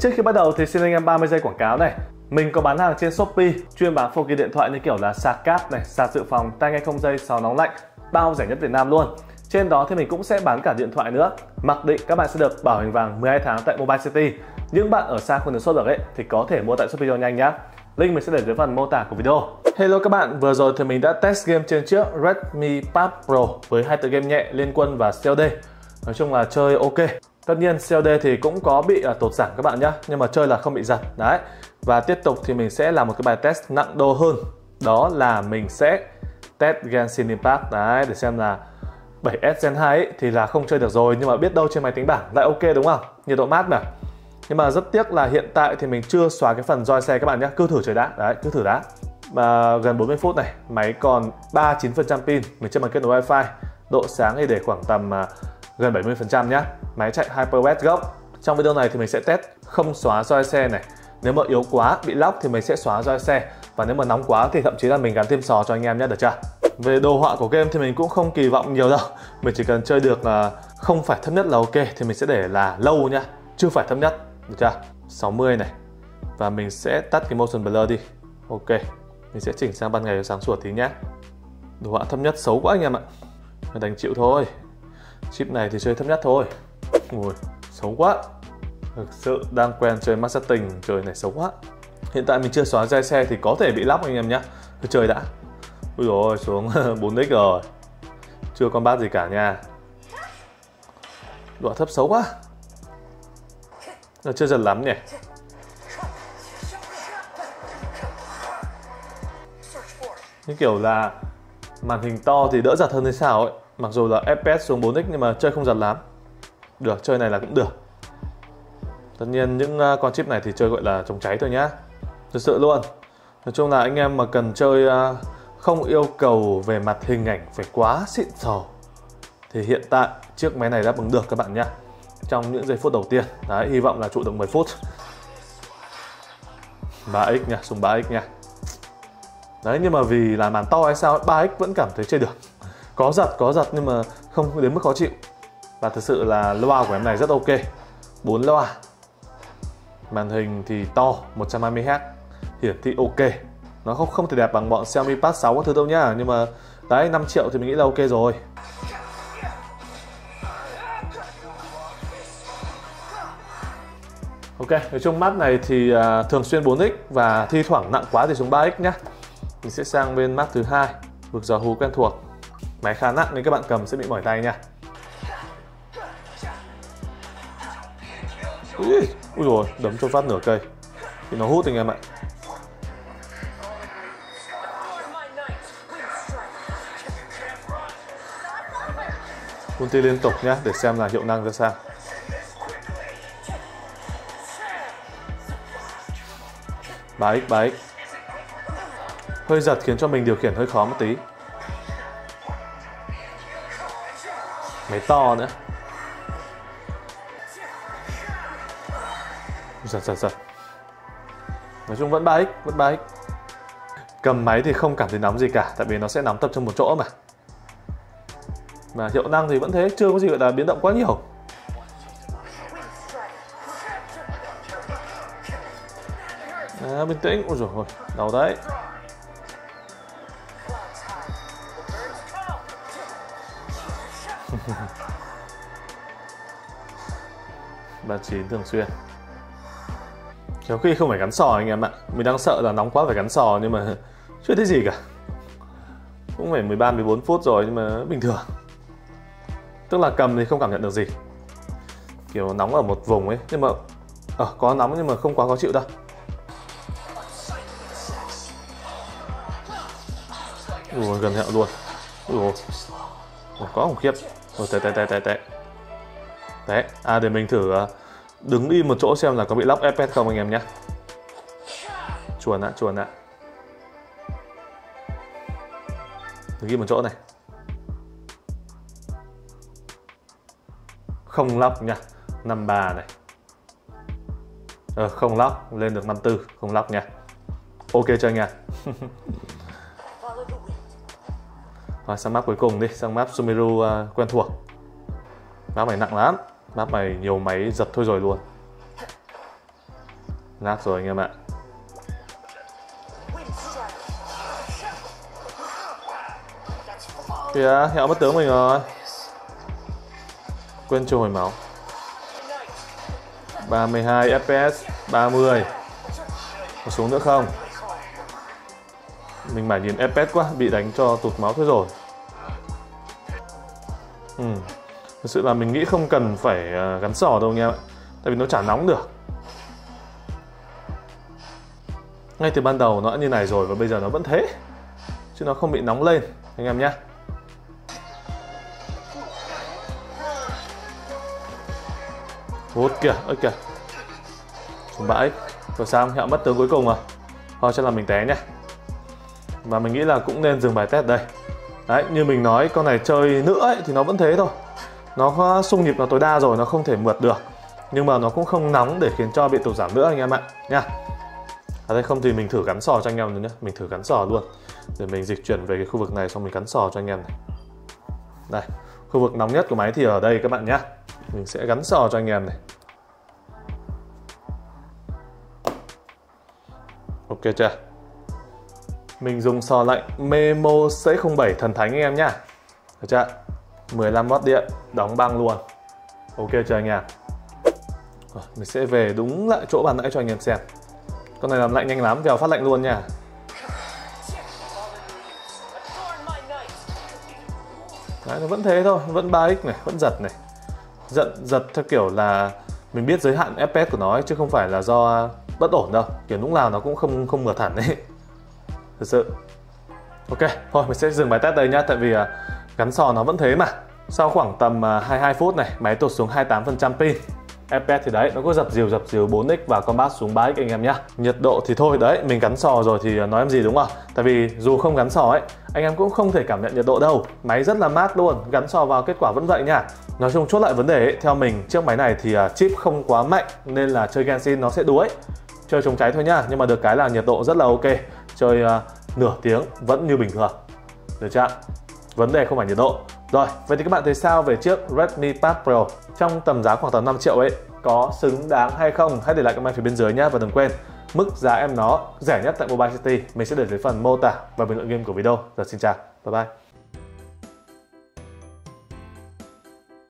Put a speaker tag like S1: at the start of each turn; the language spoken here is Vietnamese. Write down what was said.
S1: Trước khi bắt đầu thì xin anh em 30 giây quảng cáo này. Mình có bán hàng trên Shopee, chuyên bán phụ kiện điện thoại như kiểu là sạc cáp này, sạc dự phòng, tai nghe không dây, sò nóng lạnh, bao rẻ nhất Việt Nam luôn. Trên đó thì mình cũng sẽ bán cả điện thoại nữa. Mặc định các bạn sẽ được bảo hành vàng 12 tháng tại Mobile City. Những bạn ở xa không được xuất được ấy thì có thể mua tại Shopee cho nhanh nhá. Link mình sẽ để dưới phần mô tả của video. Hello các bạn, vừa rồi thì mình đã test game trên chiếc Redmi Pad Pro với hai tựa game nhẹ Liên Quân và COD. Nói chung là chơi ok. Tất nhiên COD thì cũng có bị à, uh, tột giảm các bạn nhé Nhưng mà chơi là không bị giật Đấy. Và tiếp tục thì mình sẽ làm một cái bài test nặng đô hơn. Đó là mình sẽ test Genshin Impact Đấy để xem là 7S Gen 2 ấy, thì là không chơi được rồi Nhưng mà biết đâu trên máy tính bảng lại ok đúng không? Nhiệt độ mát mà. Nhưng mà rất tiếc là hiện tại thì mình chưa xóa cái phần roi xe các bạn nhé Cứ thử chơi đã Đấy cứ thử đã. Và gần 40 phút này máy còn 39% pin mình chưa bằng kết nối wifi. Độ sáng thì để khoảng tầm uh, gần 70% nhé máy chạy HyperWest gốc. Trong video này thì mình sẽ test không xóa roi xe này. Nếu mà yếu quá, bị lóc thì mình sẽ xóa roi xe. Và nếu mà nóng quá thì thậm chí là mình gắn thêm sò cho anh em nhé, được chưa? Về đồ họa của game thì mình cũng không kỳ vọng nhiều đâu. Mình chỉ cần chơi được à, không phải thấp nhất là ok thì mình sẽ để là lâu nhá, chưa phải thấp nhất, được chưa? 60 này. Và mình sẽ tắt cái motion blur đi. Ok, mình sẽ chỉnh sang ban ngày sáng sủa tí nhé. Đồ họa thấp nhất xấu quá anh em ạ. Phải đành chịu thôi. Chip này thì chơi thấp nhất thôi. Ui, xấu quá. Thực sự đang quen chơi max setting trời này xấu quá. Hiện tại mình chưa xóa dây xe thì có thể bị lóc anh em nhé Thôi chơi đã. Ui rồi xuống 4x rồi. Chưa con bát gì cả nha. Độ thấp xấu quá. Nó chưa giật lắm nhỉ. Như kiểu là màn hình to thì đỡ giật hơn hay sao ấy. Mặc dù là FPS xuống 4x nhưng mà chơi không giật lắm được, chơi này là cũng được. Tất nhiên những à, con chip này thì chơi, gọi là, chống cháy thôi nhá. Thực sự luôn. Nói chung là anh em mà cần chơi à, không yêu cầu về mặt hình ảnh phải quá xịn sò, thì hiện tại chiếc máy này đáp ứng được các bạn nhé trong những giây phút đầu tiên. Đấy, hy vọng là trụ được 10 phút. 3x nha, súng 3x nha. Đấy, nhưng mà vì là màn to hay sao 3x vẫn cảm thấy chơi được. Có giật có giật nhưng mà không đến mức khó chịu và thực sự là loa của em này rất ok. 4 loa. Màn hình thì to 120Hz hiển thị ok. Nó không không thể đẹp bằng bọn Xiaomi Pad 6 các thứ đâu nhá. Nhưng mà đấy 5 triệu thì mình nghĩ là ok rồi. Ok, nói chung mắt này thì uh, thường xuyên 4x và thi thoảng nặng quá thì xuống 3x nhá. Mình sẽ sang bên mắt thứ hai, vực giò hú quen thuộc. Máy khá nặng nên các bạn cầm sẽ bị mỏi tay nha. Ui, ui rồi, đấm cho phát nửa cây. Thì nó hút anh em ạ. Ulti liên tục nhá để xem là hiệu năng ra sao. Ba x ba x Hơi giật khiến cho mình điều khiển hơi khó một tí. Máy to nữa. Giật giật giật. Nói chung vẫn 3x, vẫn 3x. Cầm máy thì không cảm thấy nóng gì cả tại vì nó sẽ nóng tập trong một chỗ mà. Mà hiệu năng thì vẫn thế chưa có gì gọi là biến động quá nhiều. À, bình tĩnh. Ôi rồi ôi đau đấy. Ba chín thường xuyên cháu khi không phải gắn sò anh em ạ. Mình đang sợ là nóng quá phải gắn sò nhưng mà chưa thấy gì cả. Cũng phải 13 14 phút rồi nhưng mà bình thường. Tức là cầm thì không cảm nhận được gì. Kiểu nóng ở một vùng ấy nhưng mà ở có nóng nhưng mà không quá khó chịu đâu. Ui gần hẹo luôn. Ủa, quá khủng khiếp. Ủa, tệ tệ tệ tệ tệ. Đấy à để mình thử uh, đứng đi một chỗ xem là có bị lóc fps không anh em nhé. Chuồn ạ chuồn ạ. Đứng đi một chỗ này. Không lóc nha 53 này. Ờ, không lóc lên được 54 không lóc nha. Ok cho anh nha Rồi sang map cuối cùng đi, sang map Sumeru uh, quen thuộc. Map này nặng lắm. Map này nhiều máy giật thôi rồi luôn. Nát rồi anh em ạ. Kìa, hẹo mất tướng mình rồi. Quên trôi máu. 32 fps 30 có xuống nữa không? Mình mải nhìn fps quá, bị đánh cho tụt máu thôi rồi. Ừ thực sự là mình nghĩ không cần phải à, gắn sò đâu anh em ạ tại vì nó chả nóng được. Ngay từ ban đầu nó đã như này rồi và bây giờ nó vẫn thế. Chứ nó không bị nóng lên anh em nhé Hút kìa, ơi kìa. Xuống bãi Rồi sao, hẹo mất tướng cuối cùng à Thôi cho là mình té nhé Và mình nghĩ là cũng nên dừng bài test đây. Đấy, như mình nói, con này chơi nữa ấy, thì nó vẫn thế thôi. Nó có xung nhịp nó tối đa rồi, nó không thể mượt được. Nhưng mà nó cũng không nóng để khiến cho bị tụt giảm nữa anh em ạ. Nha. Ở đây không thì mình thử gắn sò cho anh em nữa nhé Mình thử gắn sò luôn. Để mình dịch chuyển về cái khu vực này xong mình gắn sò cho anh em này. Đây, khu vực nóng nhất của máy thì ở đây các bạn nhé mình sẽ gắn sò cho anh em này. Ok chưa? Mình dùng sò lạnh Memo C07 thần thánh anh em nhá. Được chưa? 15W điện đóng băng luôn. Ok chưa anh em? Rồi, mình sẽ về đúng lại chỗ bàn nãy cho anh em xem. Con này làm lạnh nhanh lắm vèo phát lạnh luôn nha. Đấy, nó vẫn thế thôi, vẫn 3x này, vẫn giật này. Giật giật theo kiểu là mình biết giới hạn fps của nó ấy, chứ không phải là do bất ổn đâu. Kiểu lúc nào nó cũng không không mượt hẳn đấy Thật sự. Ok thôi mình sẽ dừng bài test đây nhá tại vì à, gắn sò nó vẫn thế mà sau khoảng tầm à, 22 phút này máy tụt xuống 28% pin. FPS thì đấy nó có dập dìu dập dìu 4x và combat xuống 3x anh em nhá. Nhiệt độ thì thôi đấy mình gắn sò rồi thì à, nói em gì đúng không? Tại vì dù không gắn sò ấy anh em cũng không thể cảm nhận nhiệt độ đâu. Máy rất là mát luôn gắn sò vào kết quả vẫn vậy nha. Nói chung chốt lại vấn đề ấy, theo mình chiếc máy này thì à, chip không quá mạnh nên là chơi Genshin nó sẽ đuối. Chơi chống cháy thôi nhá nhưng mà được cái là nhiệt độ rất là ok. Chơi uh, nửa tiếng vẫn như bình thường. Được chưa vấn đề không phải nhiệt độ. Rồi, vậy thì các bạn thấy sao về chiếc Redmi Pad Pro trong tầm giá khoảng tầm 5 triệu ấy? Có xứng đáng hay không? Hãy để lại comment phía bên dưới nhé và đừng quên, mức giá em nó rẻ nhất tại Mobile City. Mình sẽ để dưới phần mô tả và bình luận game của video. Giờ xin chào bye bye.